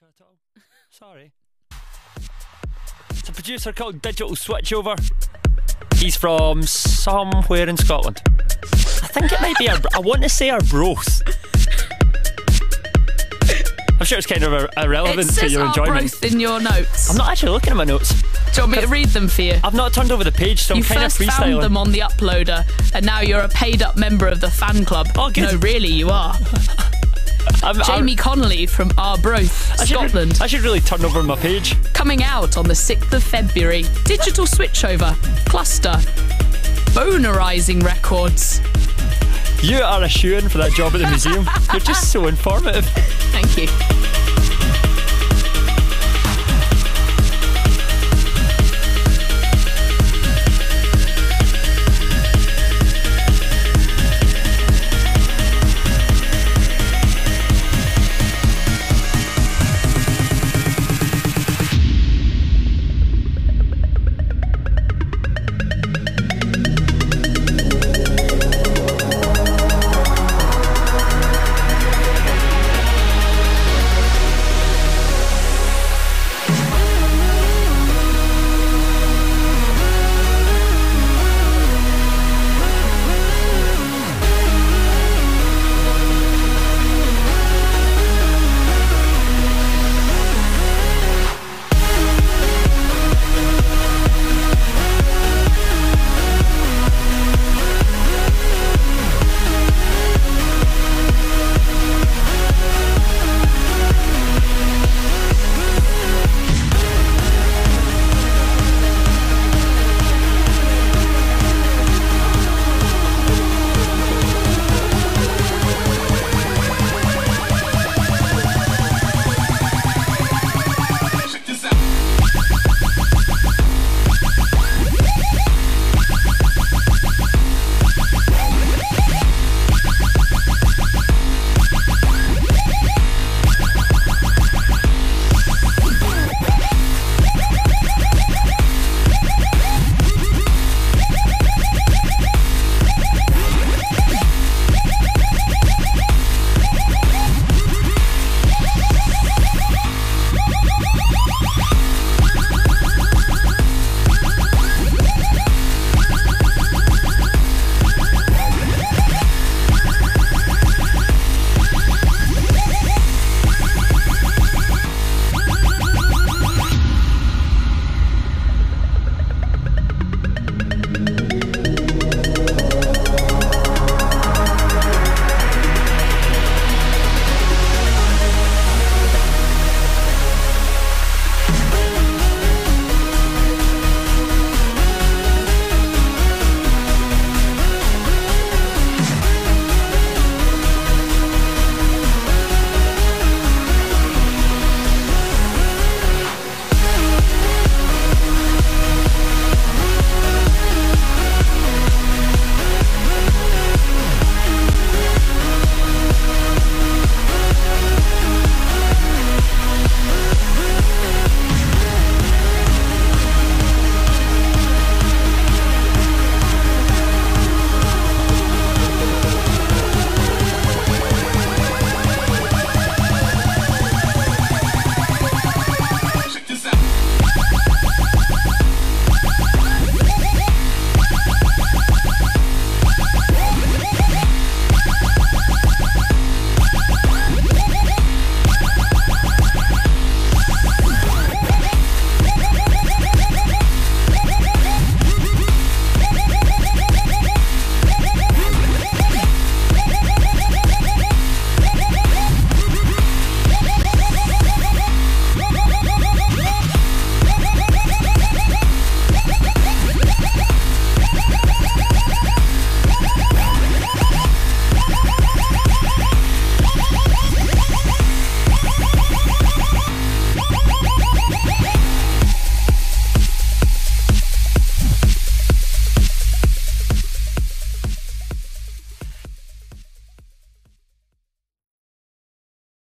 America at all. Sorry. It's a producer called Digital Switchover. He's from somewhere in Scotland. I think it might be our. I want to say Arbroath. I'm sure it's kind of ir- irrelevant it to says your enjoyment. Arbroath in your notes. I'm not actually looking at my notes. Do you want me to read them for you? I've not turned over the page, so you I'm kind of first found freestyling. them on the uploader, and now you're a paid up member of the fan club. Oh, good. No, really, you are. I'm, Jamie Connolly from Arbroath, I should, Scotland. I should really turn over my page. Coming out on the 6th of February. Digital switchover. Cluster. Bonerizing records. You are a shoe in for that job at the museum. You're just so informative. Thank you.